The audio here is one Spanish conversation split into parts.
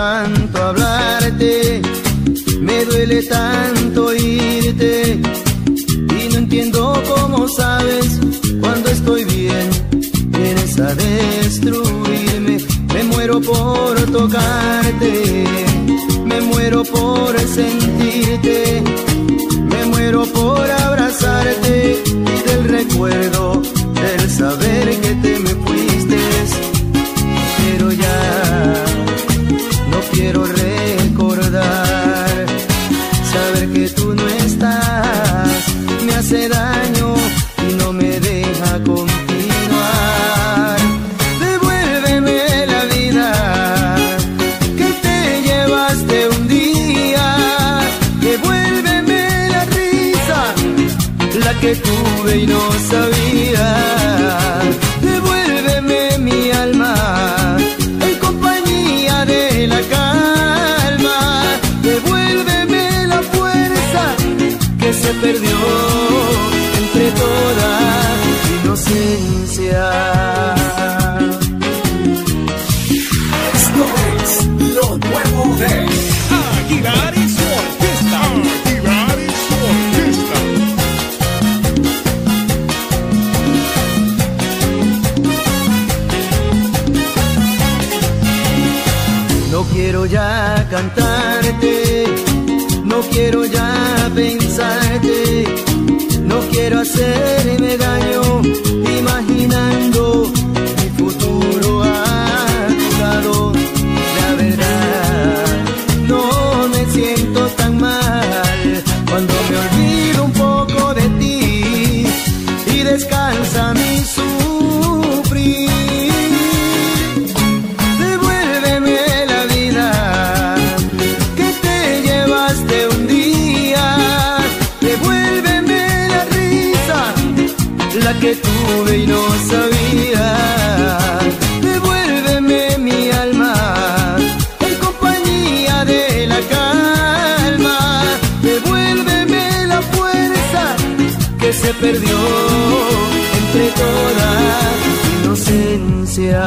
tanto hablarte, me duele tanto irte y no entiendo cómo sabes cuando estoy bien, vienes a destruirme, me muero por tocarte, me muero por sentirte, me muero por abrazarte. Y del recuerdo del saber daño no me deja continuar. Devuélveme la vida que te llevaste un día, devuélveme la risa la que tuve y no sabía. Devuélveme mi alma en compañía de la calma. Devuélveme la fuerza que se perdió quiero ya cantarte, no quiero ya pensarte, no quiero hacerme daño imaginando tuve y no sabía. Devuélveme mi alma en compañía de la calma. Devuélveme la fuerza que se perdió entre toda inocencia.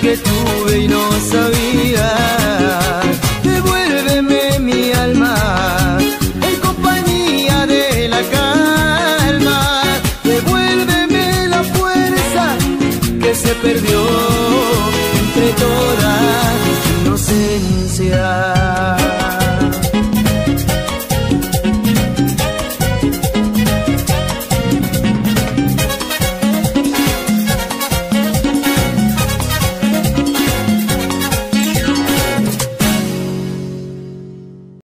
que tuve y no sabía. Devuélveme mi alma en compañía de la calma. Devuélveme la fuerza que se perdió entre toda inocencia.